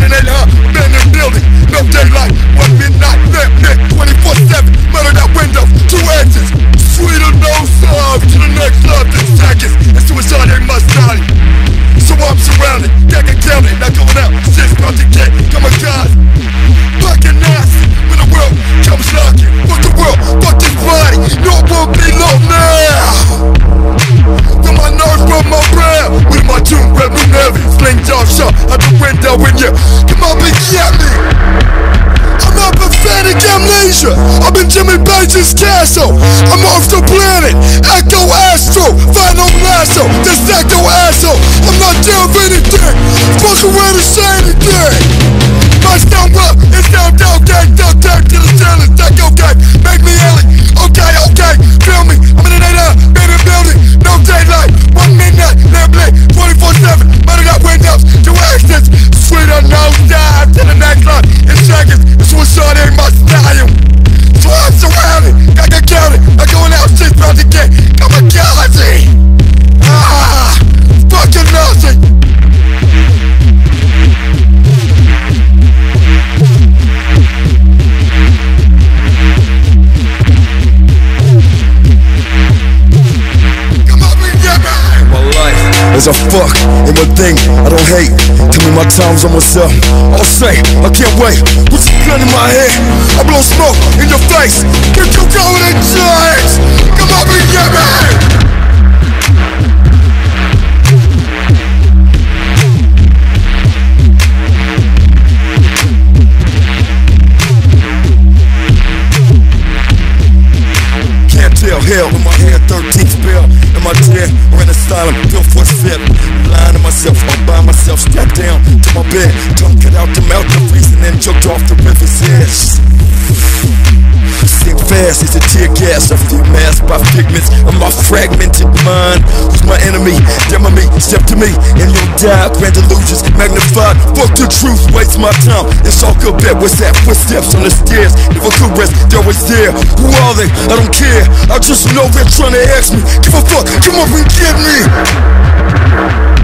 standing in in building, no daylight, one midnight, them. Page's life is a fuck and one thing I don't hate. Tell me my time's almost up. I'll say I can't wait. Put your gun in my head. I blow smoke in your face. Get you going in giants. Come up and get me. Can't tell hell in my hand, 13th spell. Am I dead or in asylum? Feel for fit. Lying to myself, all by myself, strapped down to my bed. Tongue cut out the mouth, the freezing and choked off the river's edge. Sink fast as a tear gas, a few masked by figments of my fragmented mind. Who's my enemy? Demo me, step to me, and you'll die. Grand illusions magnified. Fuck the truth, waste my time. It's all good bet. What's that? Footsteps on the stairs. If Never could rest, they're always there. Who are they? I don't care. I just know they're trying to ask me. Give a fuck, come up and get me.